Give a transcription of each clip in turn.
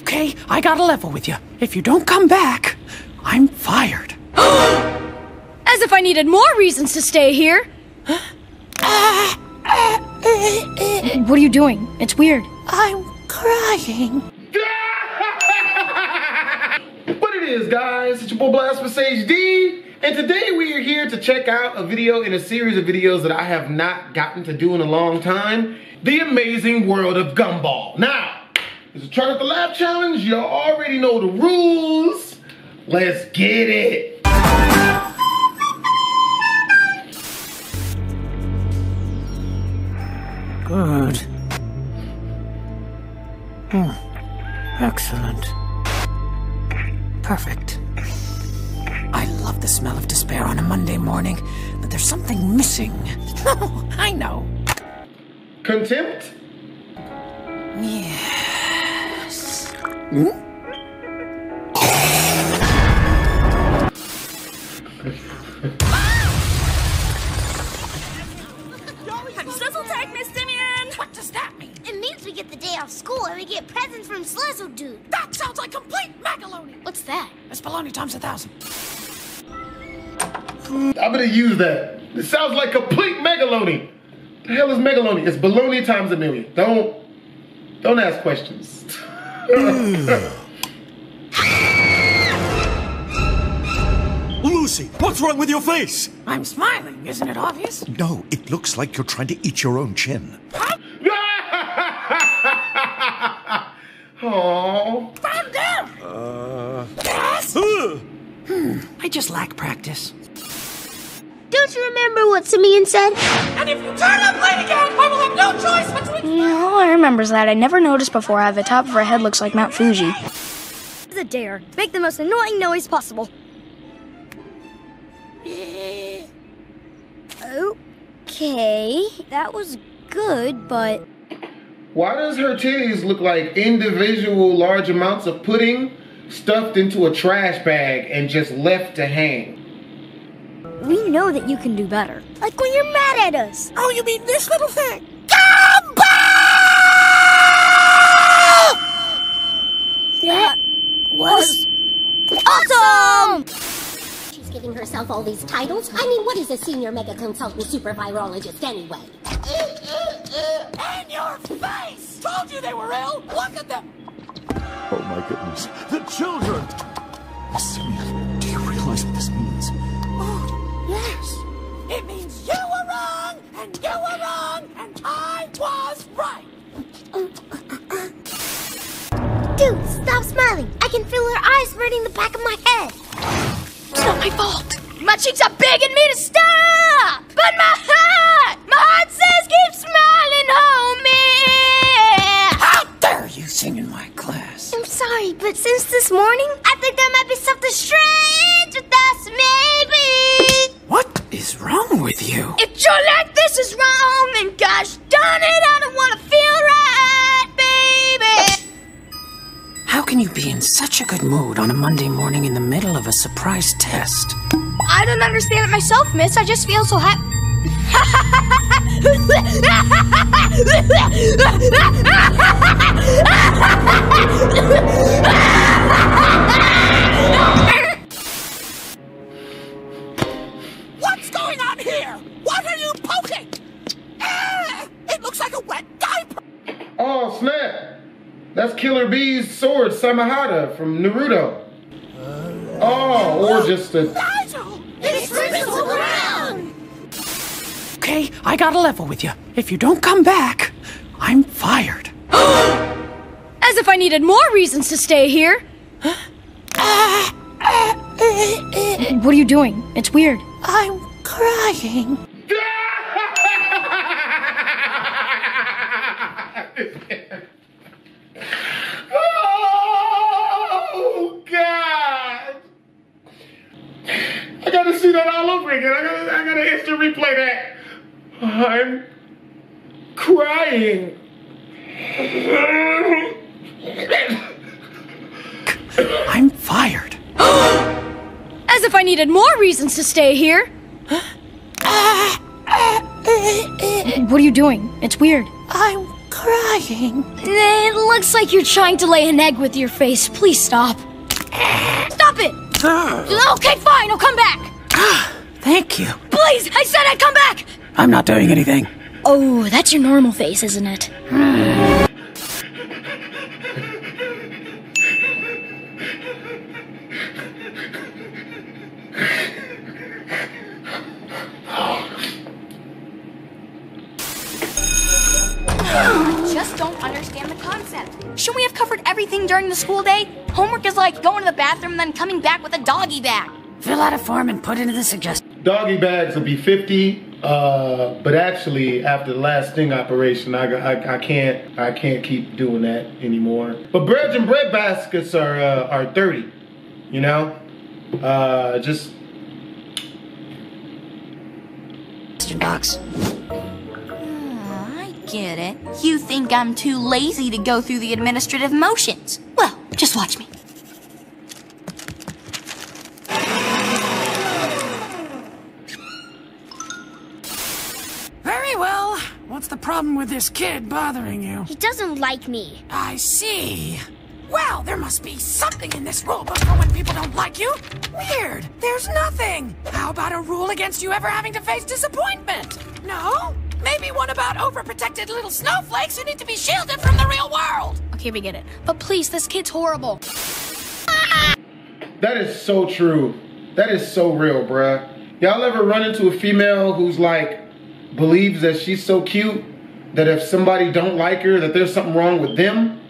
Okay, I got a level with you. If you don't come back, I'm fired. As if I needed more reasons to stay here. what are you doing? It's weird. I'm crying. what it is, guys? It's your boy Blastphamous HD. And today we are here to check out a video in a series of videos that I have not gotten to do in a long time. The Amazing World of Gumball. Now, it's a Try Not to Laugh challenge. You already know the rules. Let's get it. Good. Hmm. Excellent. Perfect. I love the smell of despair on a Monday morning, but there's something missing. Oh, I know. Contempt? Yes. Sizzle tag, Miss Simian! What does that mean? It means we get the day off school and we get presents from Slizzle Dude. That sounds like complete magaloni. What's that? It's baloney times a thousand. I'm gonna use that. It sounds like complete megalony. The hell is megalony? It's baloney times a million. Don't, don't ask questions. Lucy, what's wrong with your face? I'm smiling, isn't it obvious? No, it looks like you're trying to eat your own chin. Aww. Calm down. Uh. Yes. Ugh. I just lack practice. Don't you remember what Simian said? And if you turn up late again, I will have no choice but to. No, I remembers that. I never noticed before how the top of her head looks like Mount Fuji. The dare. Make the most annoying noise possible. Okay, that was good, but Why does her titties look like individual large amounts of pudding stuffed into a trash bag and just left to hang? We know that you can do better. Like when you're mad at us. Oh, you mean this little thing? That was awesome! She's giving herself all these titles. I mean, what is a senior mega consultant super virologist anyway? In your face! Told you they were ill. Look at them. Oh my goodness. The children! Simian, yes. It means you were wrong, and you were wrong, and I was right. Dude, stop smiling. I can feel her eyes burning the back of my head. It's not my fault. My cheeks are begging me to stop! But my heart, my heart says keep smiling, homie! How dare you sing in my class? I'm sorry, but since this morning, I think there might be something strange with us, maybe. Is wrong with you? If you're like this is wrong, then gosh darn it, I don't want to feel right, baby! How can you be in such a good mood on a Monday morning in the middle of a surprise test? I don't understand it myself, miss. I just feel so happy. That's Killer Bee's sword, Samehada, from Naruto. Oh, or just a... Nigel, It's Crystal Brown. Okay, I got a level with you. If you don't come back, I'm fired. As if I needed more reasons to stay here. what are you doing? It's weird. I'm crying. oh, God. I gotta see that all over again. I gotta, I gotta instant replay that. I'm crying. I'm fired. As if I needed more reasons to stay here. what are you doing? It's weird. I'm crying. It looks like you're trying to lay an egg with your face. Please stop. Stop it! Okay, fine, I'll come back. Thank you. Please, I said I'd come back! I'm not doing anything. Oh, that's your normal face, isn't it? just don't understand the concept. Should we have covered everything during the school day? Homework is like going to the bathroom and then coming back with a doggy bag. Fill out a form and put into the suggestion. Doggy bags will be 50, uh, but actually after the last sting operation, I, I, I can't I can't keep doing that anymore. But bread and bread baskets are uh, are 30, you know? Uh, just box. Oh, I get it. You think I'm too lazy to go through the administrative motions. Well, just watch me. With this kid bothering you? He doesn't like me. I see. Well, there must be something in this rule book for when people don't like you. Weird. There's nothing. How about a rule against you ever having to face disappointment? No? Maybe one about overprotected little snowflakes who need to be shielded from the real world. Okay, we get it. But please, this kid's horrible. That is so true. That is so real, bruh. Y'all ever run into a female who's like believes that she's so cute that if somebody don't like her, that there's something wrong with them?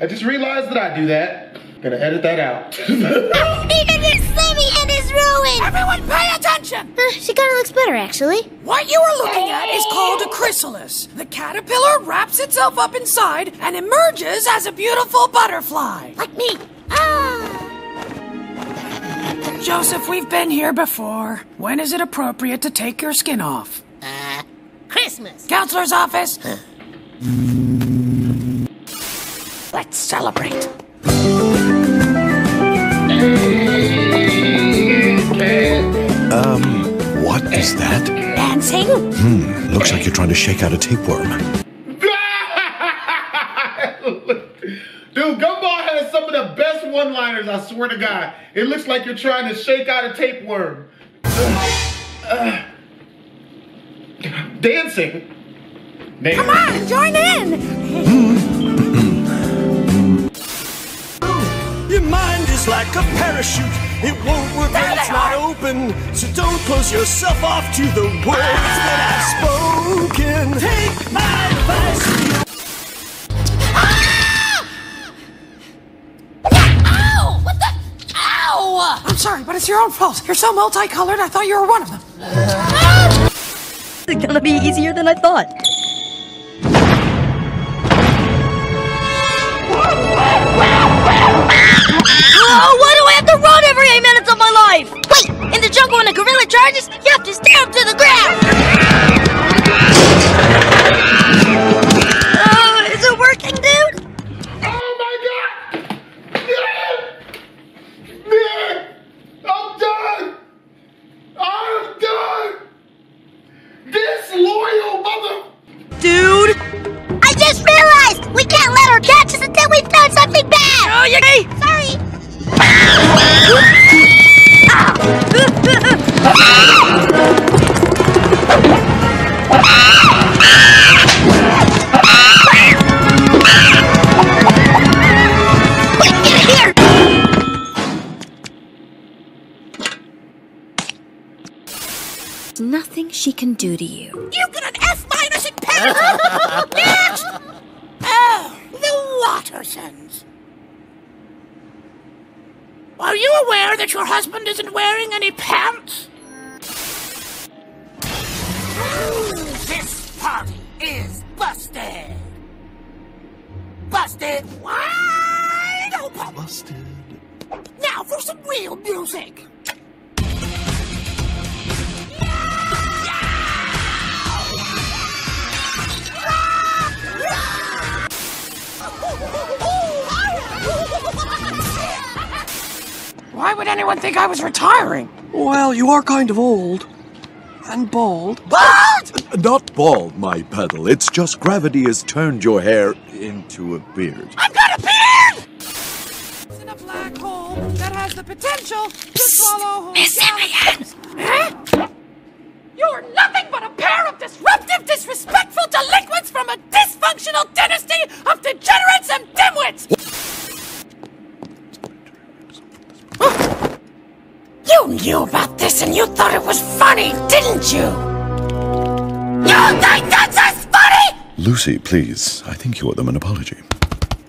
I just realized that I do that. Gonna edit that out. Even this Sammy and is ruined. Everyone pay attention! Uh, she kind of looks better, actually. What you are looking at is called a chrysalis. The caterpillar wraps itself up inside and emerges as a beautiful butterfly. Like me. Ah. Joseph, we've been here before. When is it appropriate to take your skin off? Christmas. Counselor's office? Let's celebrate. Um, what is that? Dancing? Hmm, looks like you're trying to shake out a tapeworm. Dude, Gumball has some of the best one-liners, I swear to God. It looks like you're trying to shake out a tapeworm. Uh, dancing. Come on, join in! Your mind is like a parachute. It won't work when it's not open. So don't close yourself off to the words that I've spoken. Take my advice. Ah! Ow! What the? Ow! I'm sorry, but it's your own fault. You're so multicolored, I thought you were one of them. It's gonna be easier than I thought. Oh, why do I have to run every eight minutes of my life? Wait, in the jungle when a gorilla charges, you have to him to the ground. You okay? Sorry. Wait, get here. Nothing she can do to you. You get an F minus in! Next! Oh, the Wattersons. Are you aware that your husband isn't wearing any pants? This party is busted! Busted wide open! Busted. Now for some real music! Why would anyone think I was retiring? Well, you are kind of old. And bald. Bald! Uh, not bald, my pedal. It's just gravity has turned your hair into a beard. I've got a beard! It's in a black hole that has the potential to swallow whole Miss galaxies. Huh? You're nothing but a pair of disruptive, disrespectful delinquents from a dysfunctional dynasty of degenerates and dimwits! You knew about this and you thought it was funny, didn't you? You think this is funny? Lucy, please. I think you owe them an apology.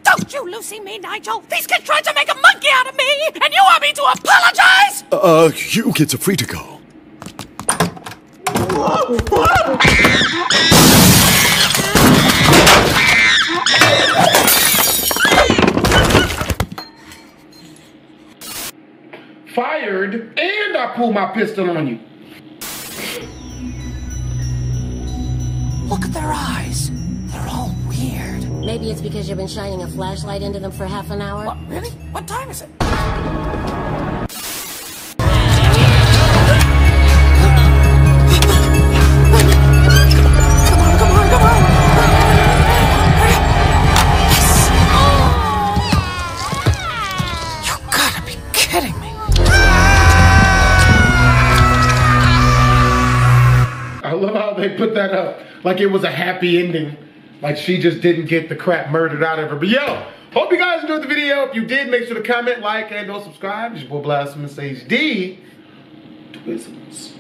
Don't you Lucy me, Nigel? These kids tried to make a monkey out of me, and you want me to apologize? Uh, you kids are free to go. Pull my pistol on you. Look at their eyes. They're all weird. Maybe it's because you've been shining a flashlight into them for half an hour. What, really? What time is it? They put that up like it was a happy ending. Like she just didn't get the crap murdered out of her. But yo, hope you guys enjoyed the video. If you did, make sure to comment, like, and or subscribe. It's your boy Blastphamous HD. Twizzles.